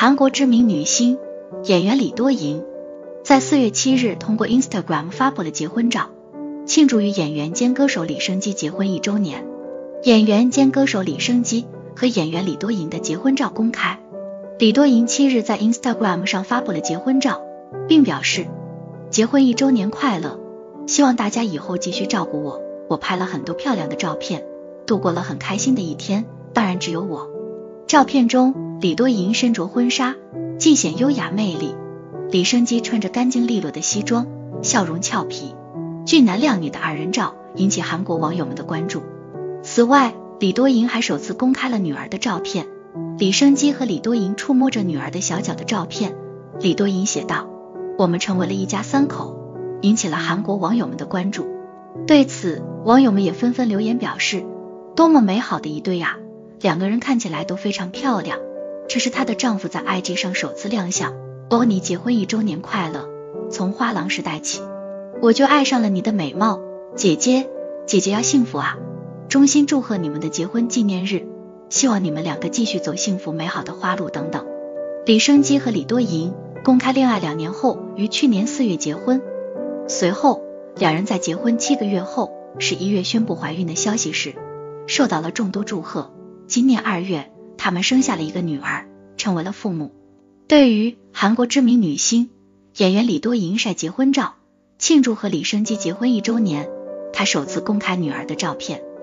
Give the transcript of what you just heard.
韩国知名女星演员李多莹在四月七日通过 Instagram 发布了结婚照，庆祝与演员兼歌手李生基结婚一周年。演员兼歌手李生基和演员李多莹的结婚照公开。李多莹七日在 Instagram 上发布了结婚照，并表示结婚一周年快乐，希望大家以后继续照顾我。我拍了很多漂亮的照片，度过了很开心的一天。当然只有我。照片中。李多银身着婚纱，尽显优雅魅力。李生基穿着干净利落的西装，笑容俏皮，俊男靓女的二人照引起韩国网友们的关注。此外，李多银还首次公开了女儿的照片，李生基和李多银触摸着女儿的小脚的照片。李多银写道：“我们成为了一家三口”，引起了韩国网友们的关注。对此，网友们也纷纷留言表示：“多么美好的一对啊！两个人看起来都非常漂亮。”这是她的丈夫在 IG 上首次亮相。欧尼结婚一周年快乐！从花郎时代起，我就爱上了你的美貌，姐姐，姐姐要幸福啊！衷心祝贺你们的结婚纪念日，希望你们两个继续走幸福美好的花路等等。李生基和李多银公开恋爱两年后，于去年四月结婚。随后，两人在结婚七个月后，十一月宣布怀孕的消息时，受到了众多祝贺。今年二月。他们生下了一个女儿，成为了父母。对于韩国知名女星演员李多银晒结婚照，庆祝和李生基结婚一周年，她首次公开女儿的照片。